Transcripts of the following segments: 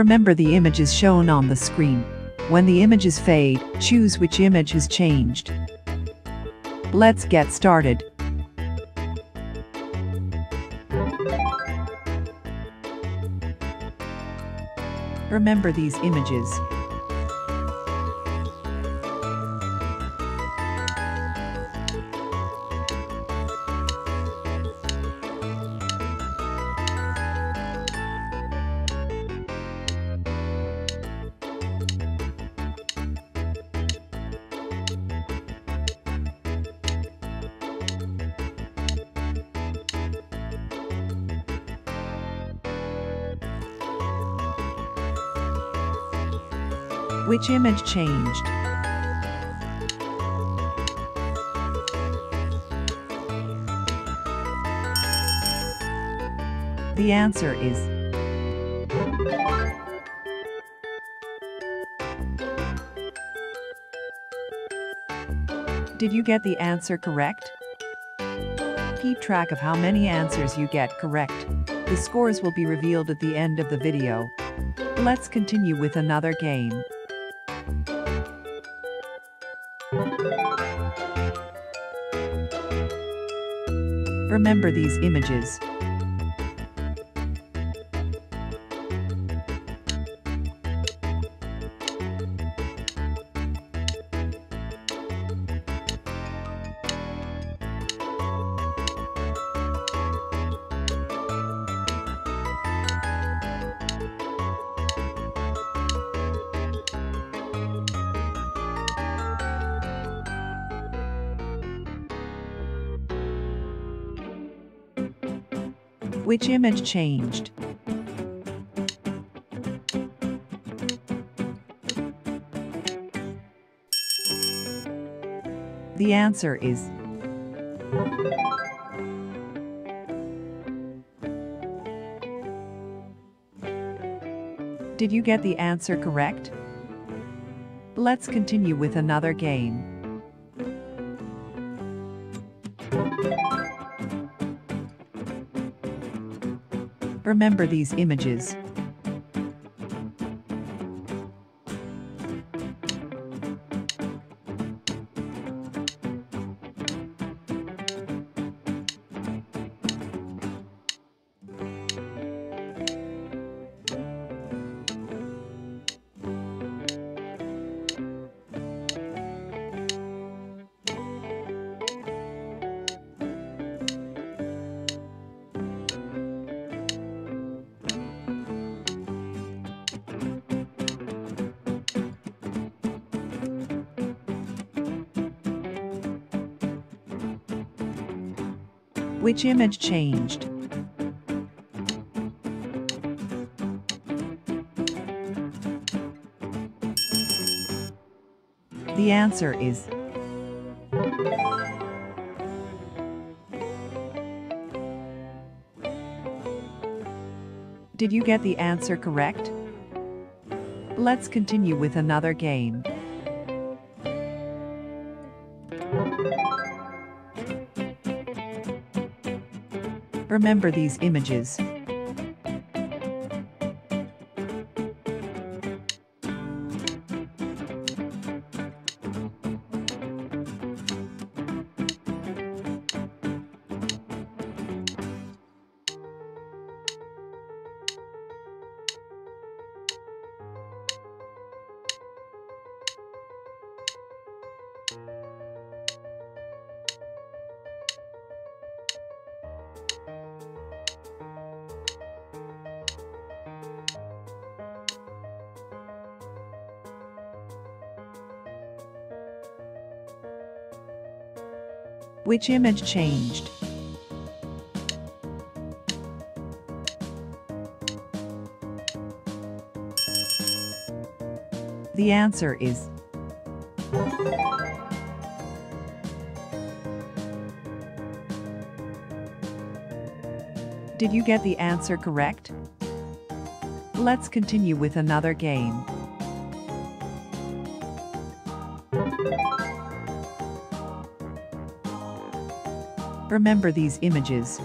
Remember the images shown on the screen. When the images fade, choose which image has changed. Let's get started. Remember these images. Which image changed? The answer is Did you get the answer correct? Keep track of how many answers you get correct. The scores will be revealed at the end of the video. Let's continue with another game. Remember these images. Which image changed? The answer is Did you get the answer correct? Let's continue with another game. Remember these images. Which image changed? The answer is Did you get the answer correct? Let's continue with another game. Remember these images. Which image changed? The answer is Did you get the answer correct? Let's continue with another game. Remember these images.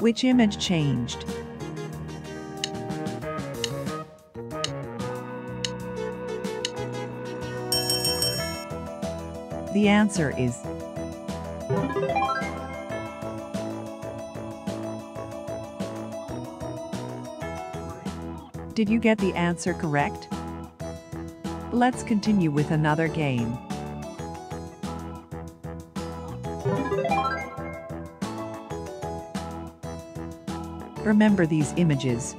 Which image changed? The answer is Did you get the answer correct? Let's continue with another game. Remember these images.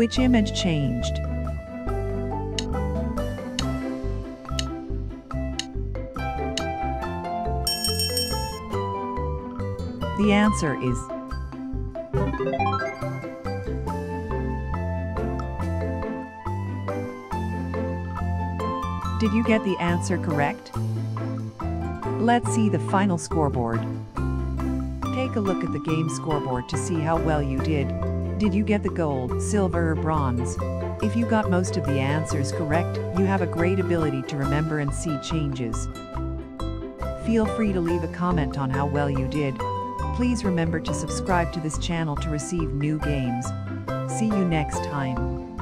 Which image changed? The answer is Did you get the answer correct? Let's see the final scoreboard. Take a look at the game scoreboard to see how well you did. Did you get the gold, silver or bronze? If you got most of the answers correct, you have a great ability to remember and see changes. Feel free to leave a comment on how well you did. Please remember to subscribe to this channel to receive new games. See you next time.